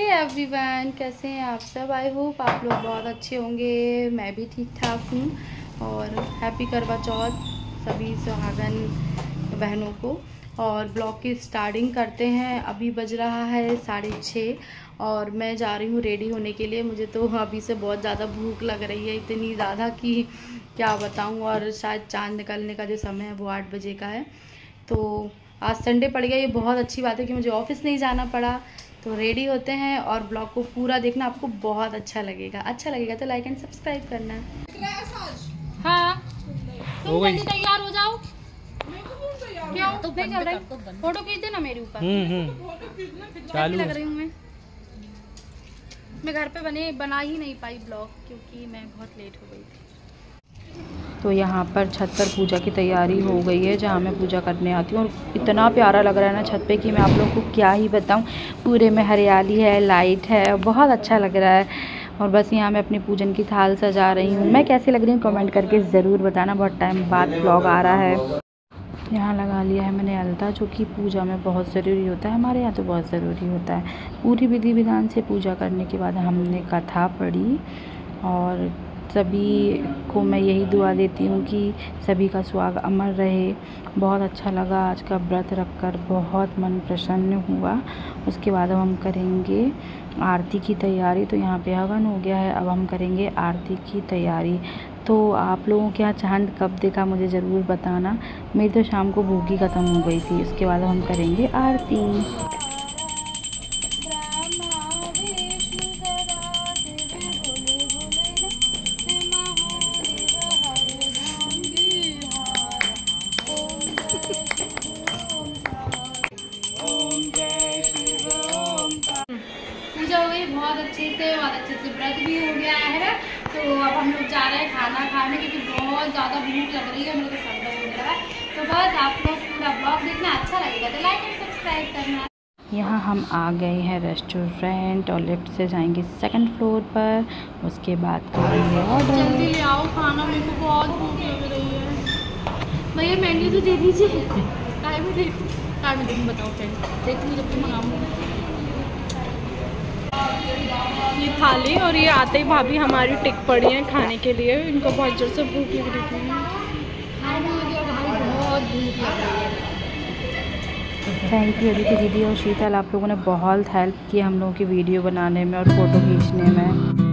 Everyone कैसे हैं आप सब? आई होप आप लोग बहुत अच्छे होंगे। मैं भी ठीक ठाक हूँ और हैप्पी करवा चौथ सभी सुहागन बहनों को। और ब्लॉग की स्टार्टिंग करते हैं। अभी बज रहा है साढ़े छः और मैं जा रही हूँ रेडी होने के लिए। मुझे तो अभी से बहुत ज़्यादा भूख लग रही है, इतनी ज़्यादा कि क्या बताऊँ? और शायद चाँद निकलने का जो समय है वो आठ बजे का है। तो आज संडे पड़ गया। ये बहुत अच्छी बात है कि मुझे ऑफ़िस नहीं जाना पड़ा। तो रेडी होते हैं और ब्लॉग को पूरा देखना आपको बहुत अच्छा लगेगा। अच्छा लगेगा तो लाइक एंड सब्सक्राइब करना। हाँ। तुम जल्दी तैयार हो जाओ। क्यों? तो चल रही फ़ोटो खींच देना मेरे ऊपर। हम्म हम्म। कैसी चालू लग रही हूँ मैं। मैं घर पे बने बना ही नहीं पाई ब्लॉग क्योंकि मैं बहुत लेट हो गई थी। तो यहाँ पर छत पर पूजा की तैयारी हो गई है, जहाँ मैं पूजा करने आती हूँ। और इतना प्यारा लग रहा है ना छत पे कि मैं आप लोगों को क्या ही बताऊँ। पूरे में हरियाली है लाइट है, बहुत अच्छा लग रहा है। और बस यहाँ मैं अपनी पूजन की थाल सजा रही हूँ। मैं कैसी लग रही हूँ कमेंट करके ज़रूर बताना, बहुत टाइम बाद ब्लॉग आ रहा है। यहाँ लगा लिया है मैंने अलता, जो कि पूजा में बहुत ज़रूरी होता है। हमारे यहाँ तो बहुत ज़रूरी होता है। पूरी विधि विधान से पूजा करने के बाद हमने कथा पढ़ी और सभी को मैं यही दुआ देती हूँ कि सभी का सुहाग अमर रहे। बहुत अच्छा लगा आज का व्रत रखकर, बहुत मन प्रसन्न हुआ। उसके बाद अब हम करेंगे आरती की तैयारी। तो यहाँ पे हवन हो गया है, अब हम करेंगे आरती की तैयारी। तो आप लोगों के यहाँ चाँद कब देखा मुझे ज़रूर बताना। मेरी तो शाम को भूखी ख़त्म हो गई थी। उसके बाद हम करेंगे आरती। बहुत अच्छे से बहुत अच्छे से व्रत भी हो गया है तो अब हम लोग जा रहे हैं खाना खाने क्योंकि बहुत ज़्यादा भूख लग रही है मेरे को सर दर्द हो रहा है। तो बस आप लोग पूरा ब्लॉग देखना अच्छा लगेगा तो लाइक एंड सब्सक्राइब करना। यहाँ हम आ गए हैं रेस्टोरेंट और लिफ्ट से जाएँगे सेकंड फ्लोर पर। उसके बाद करेंगे ऑर्डर जल्दी ले आओ खाना मेरे को बहुत भूख लग रही है। भैया मेन्यू तो दे दीजिए। टाइम देखो टाइम देखो बताओ फ्रेंड जब तुम मंगाऊँगी। ये थाली और ये आते ही भाभी हमारी टिक पड़ी है खाने के लिए। इनको बहुत ज़ोर से भूख लग रही थी। थैंक यू अदिति दीदी और शीतल। आप लोगों ने बहुत हेल्प की हम लोगों की वीडियो बनाने में और फ़ोटो खींचने में।